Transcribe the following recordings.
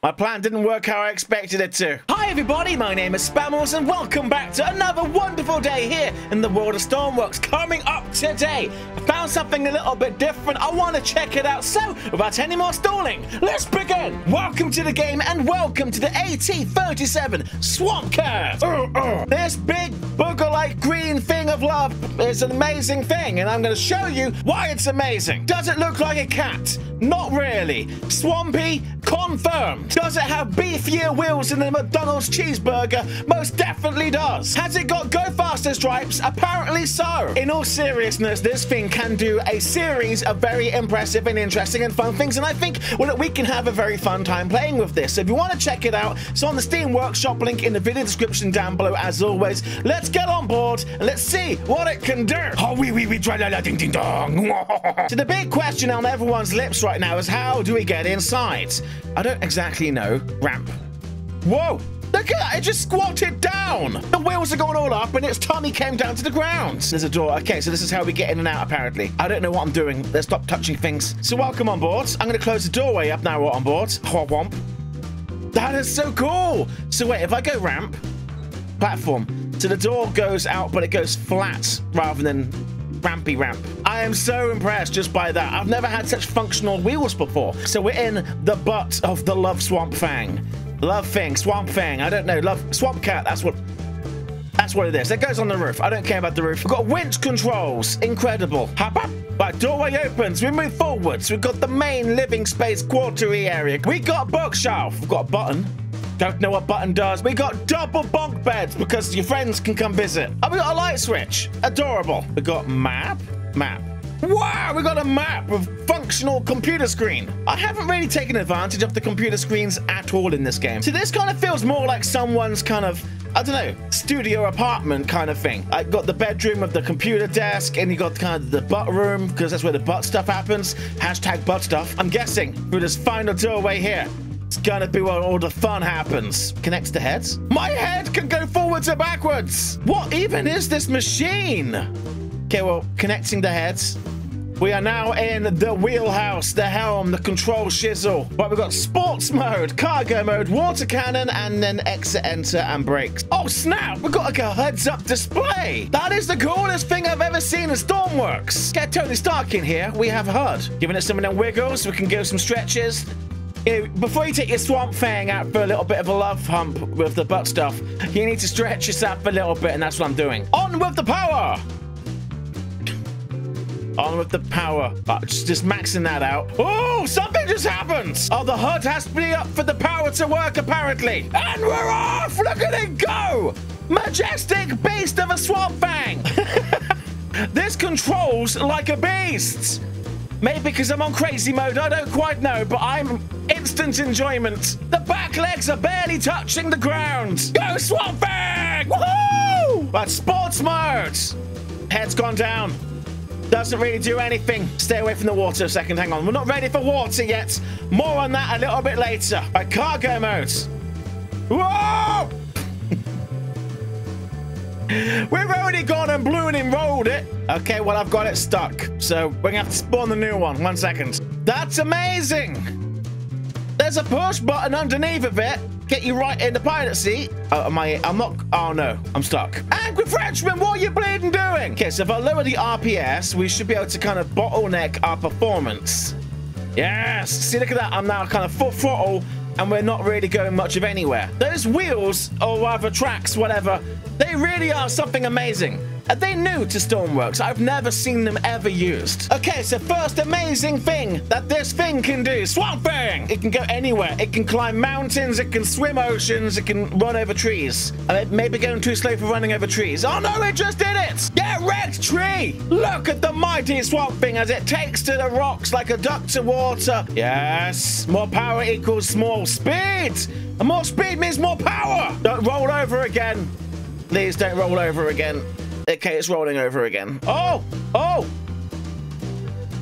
My plan didn't work how I expected it to. Hi everybody, my name is Spammals and welcome back to another wonderful day here in the world of Stormworks. Coming up today, I found something a little bit different. I want to check it out. So, without any more stalling, let's begin. Welcome to the game and welcome to the AT-37 Swamp Cat. Uh, uh. This big booger-like green thing of love is an amazing thing and I'm going to show you why it's amazing. Does it look like a cat? Not really. Swampy? Confirmed. Does it have beefier wheels than the McDonald's cheeseburger? Most definitely does. Has it got go faster stripes? Apparently so. In all seriousness, this thing can do a series of very impressive and interesting and fun things, and I think well, we can have a very fun time playing with this. So if you want to check it out, it's on the Steam Workshop link in the video description down below, as always. Let's get on board and let's see what it can do. Oh, wee wee wee, tra la la ding ding dong. so the big question on everyone's lips right now is how do we get inside? I don't exactly know. Ramp. Whoa! Look at that, it just squatted down! The wheels are going all up and its tummy came down to the ground. There's a door. Okay, so this is how we get in and out, apparently. I don't know what I'm doing. Let's stop touching things. So welcome on board. I'm going to close the doorway up now we're on board. Womp. That is so cool! So wait, if I go ramp, platform, so the door goes out, but it goes flat rather than rampy ramp. I am so impressed just by that. I've never had such functional wheels before. So we're in the butt of the Love Swamp Fang. Love Fang, Swamp Fang, I don't know. Love Swamp Cat, that's what that's what it is. It goes on the roof. I don't care about the roof. We've got winch controls. Incredible. Hop up. Right, doorway opens. We move forwards. We've got the main living space quartery area. We got bookshelf. We've got a button. Don't know what button does. We got double bunk beds because your friends can come visit. Oh, we got a light switch. Adorable. We got map. Map. Wow, we got a map with functional computer screen. I haven't really taken advantage of the computer screens at all in this game. So this kind of feels more like someone's kind of I don't know, studio apartment kind of thing. I got the bedroom with the computer desk, and you got kind of the butt room, because that's where the butt stuff happens. Hashtag butt stuff. I'm guessing through this final doorway here. It's gonna be where all the fun happens. Connects to heads. My head can go forwards and backwards. What even is this machine? Okay, well, connecting the heads. We are now in the wheelhouse, the helm, the control shizzle. Right, we've got sports mode, cargo mode, water cannon, and then exit, enter, and brakes. Oh, snap! We've got like a heads-up display. That is the coolest thing I've ever seen in Stormworks. Get Tony Stark in here. We have HUD. Giving it some of them wiggles. We can give some stretches. Before you take your swamp fang out for a little bit of a love hump with the butt stuff, you need to stretch yourself a little bit, and that's what I'm doing. On with the power! On with the power. Uh, just, just maxing that out. Oh, something just happened. Oh, the HUD has to be up for the power to work, apparently. And we're off. Look at it go. Majestic beast of a swamp fang. this controls like a beast. Maybe because I'm on crazy mode, I don't quite know, but I'm instant enjoyment. The back legs are barely touching the ground. Go Swamp Fang! Woohoo! But sports mode. Head's gone down. Doesn't really do anything. Stay away from the water a second. Hang on. We're not ready for water yet. More on that a little bit later. Right, cargo mode. Whoa! We've already gone and blew and enrolled it. Okay, well, I've got it stuck. So we're gonna have to spawn the new one. One second. That's amazing. There's a push button underneath of it. Get you right in the pilot seat. Oh, am I? I'm not. Oh no, I'm stuck. Angry Frenchman, what are you bleeding doing? Okay, so if I lower the RPS, we should be able to kind of bottleneck our performance. Yes. See, look at that. I'm now kind of full throttle and we're not really going much of anywhere. Those wheels, or rather tracks, whatever, they really are something amazing. Are they new to Stormworks? I've never seen them ever used. Okay, so first amazing thing that this thing can do, Swamp Fang! It can go anywhere. It can climb mountains, it can swim oceans, it can run over trees. Uh, maybe going too slow for running over trees. Oh no, it just did it! Get wrecked, tree! Look at the mighty Swamp Thing as it takes to the rocks like a duck to water. Yes, more power equals more speed! And more speed means more power! Don't roll over again. Please don't roll over again. Okay, it's rolling over again. Oh! Oh!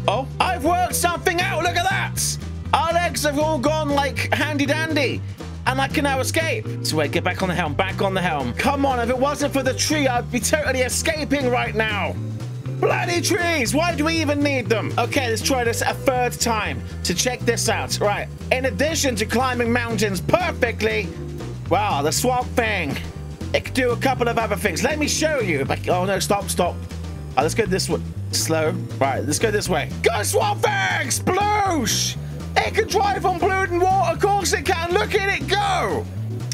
Oh, I've worked something out! Look at that! Our legs have all gone like handy-dandy. And I can now escape. So wait, get back on the helm, back on the helm. Come on, if it wasn't for the tree, I'd be totally escaping right now. Bloody trees! Why do we even need them? Okay, let's try this a third time to check this out. Right, in addition to climbing mountains perfectly, wow, the swamp thing, do a couple of other things. Let me show you. But, Oh no, stop, stop. Right, let's go this way. Slow. Right, let's go this way. Go swamp thing! Sploosh! It can drive on polluted water, of course it can. Look at it go!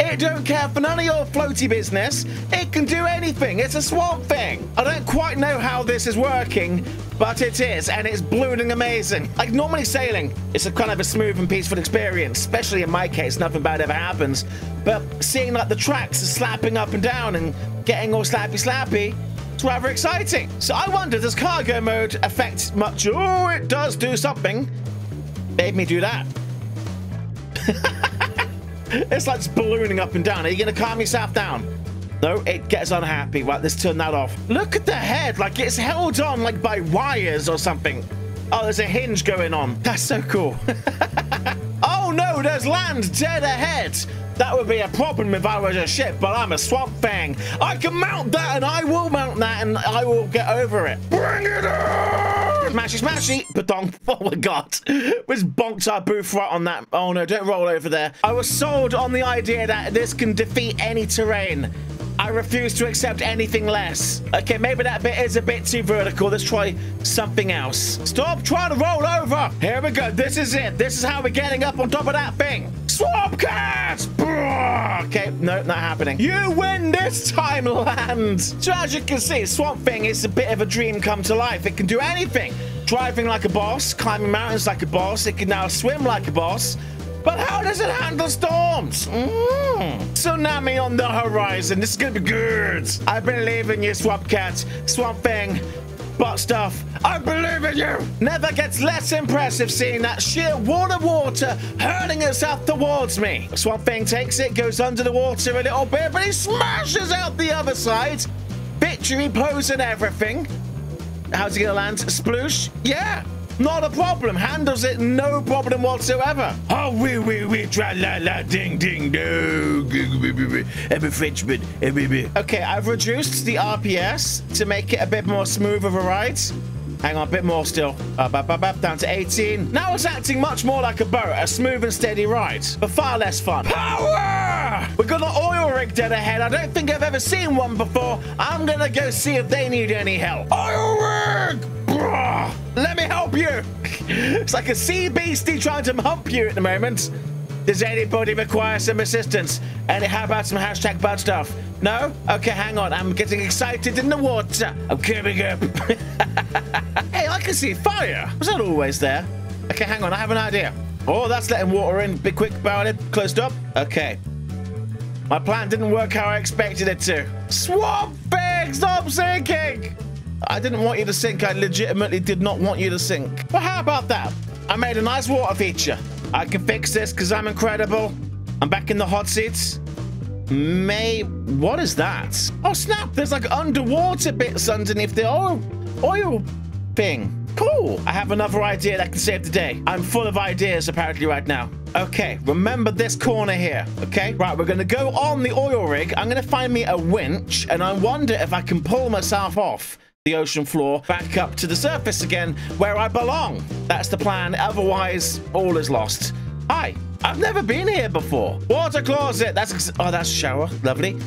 It don't care for none of your floaty business. It can do anything. It's a swamp thing. I don't quite know how this is working, but it is, and it's blooming amazing. Like normally sailing, it's a kind of a smooth and peaceful experience, especially in my case, nothing bad ever happens. But seeing like the tracks are slapping up and down and getting all slappy slappy, it's rather exciting. So I wonder, does cargo mode affect much? Oh, it does do something. Made me do that. it's like ballooning up and down. Are you to calm yourself down? No, it gets unhappy. Right, let's turn that off. Look at the head, like it's held on like by wires or something. Oh, there's a hinge going on. That's so cool. oh no, there's land dead ahead. That would be a problem if I was a ship, but I'm a swamp thing. I can mount that and I will mount that and I will get over it. Bring it on! Smashy, smashy, badong. Oh my god. Just bonked our booth right on that. Oh no, don't roll over there. I was sold on the idea that this can defeat any terrain. I refuse to accept anything less. Okay, maybe that bit is a bit too vertical. Let's try something else. Stop trying to roll over. Here we go. This is it. This is how we're getting up on top of that thing. Swamp cats! Okay, no, not happening. You win this time, land. So as you can see, Swamp Thing is a bit of a dream come to life. It can do anything. Driving like a boss, climbing mountains like a boss. It can now swim like a boss. But how does it handle storms? Mm. Tsunami on the horizon. This is gonna be good. I believe in you, Swamp Cat, Swamp Thing, butt stuff. I believe in you. Never gets less impressive seeing that sheer water water hurling itself towards me. Swamp Thing takes it, goes under the water a little bit, but he smashes out the other side. Victory pose and everything. How's he gonna land? Sploosh? Yeah. Not a problem. Handles it no problem whatsoever. Oh, wee, wee, wee, tra la la, ding, ding, do. A Frenchman. Eh, okay, I've reduced the RPS to make it a bit more smooth of a ride. Hang on, a bit more still. Up, up, up, up, down to 18. Now it's acting much more like a boat, a smooth and steady ride, but far less fun. Power! We've got an oil rig dead ahead. I don't think I've ever seen one before. I'm gonna go see if they need any help. Oil rig! Let me help you. It's like a sea beastie trying to hump you at the moment. Does anybody require some assistance? And how about some hashtag bad stuff? No? Okay, hang on. I'm getting excited in the water. I'm coming up. hey, I can see fire. Was that always there? Okay, hang on. I have an idea. Oh, that's letting water in. Be quick about it. Closed up. Okay. My plan didn't work how I expected it to. Swamp thing! Stop sinking! I didn't want you to sink. I legitimately did not want you to sink. But how about that? I made a nice water feature. I can fix this because I'm incredible. I'm back in the hot seats. May... What is that? Oh, snap. There's like underwater bits underneath the oil, oil thing. Cool. I have another idea that can save the day. I'm full of ideas apparently right now. Okay, remember this corner here, okay? Right, we're gonna go on the oil rig. I'm gonna find me a winch, and I wonder if I can pull myself off the ocean floor back up to the surface again where I belong. That's the plan. Otherwise, all is lost. Hi, I've never been here before. Water closet. That's oh, that's a shower. Lovely.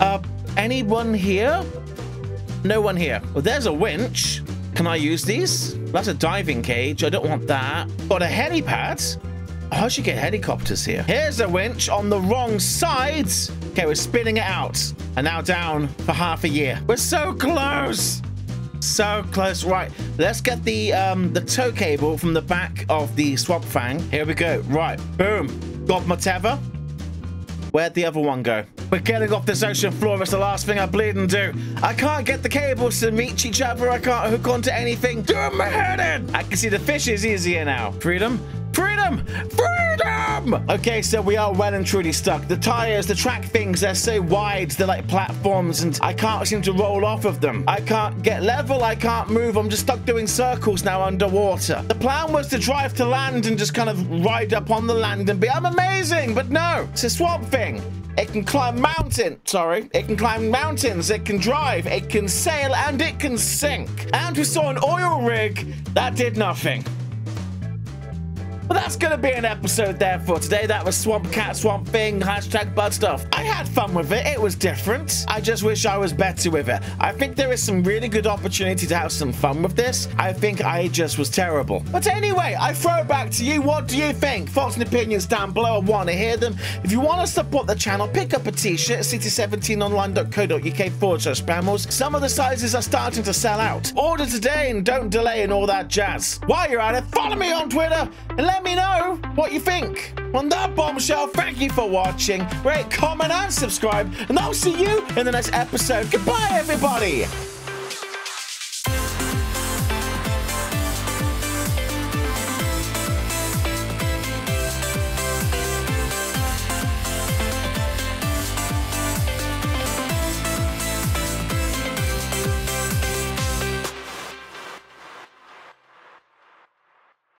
Uh, anyone here? No one here. Well, there's a winch. Can I use these? That's a diving cage. I don't want that. Got a helipad. Oh, I should get helicopters here. Here's a winch on the wrong side. Okay, we're spinning it out. And now down for half a year. We're so close. So close. Right, let's get the um, the tow cable from the back of the swamp fang. Here we go. Right, boom. Got my tether. Where'd the other one go? We're getting off this ocean floor. It's the last thing I bleed and do. I can't get the cables to reach each other. I can't hook onto anything. Do my head in. I can see the fish is easier now. Freedom. Freedom! Freedom! Okay, so we are well and truly stuck. The tires, the track things, they're so wide, they're like platforms, and I can't seem to roll off of them. I can't get level, I can't move, I'm just stuck doing circles now underwater. The plan was to drive to land and just kind of ride up on the land and be, I'm amazing, but no, it's a swamp thing. It can climb mountains. Sorry. It can climb mountains. It can drive. It can sail. And it can sink. And we saw an oil rig that did nothing. But that's going to be an episode there for today. That was Swamp Cat, Swamp Thing, hashtag Bud Stuff. I had fun with it. It was different. I just wish I was better with it. I think there is some really good opportunity to have some fun with this. I think I just was terrible. But anyway, I throw it back to you. What do you think? Thoughts and opinions down below. I want to hear them. If you want to support the channel, pick up a t-shirt at city17online.co.uk forward slash spammals. Some of the sizes are starting to sell out. Order today and don't delay and all that jazz. While you're at it, follow me on Twitter and let me know what you think. On that bombshell, thank you for watching. Rate, comment, and subscribe. And I'll see you in the next episode. Goodbye, everybody.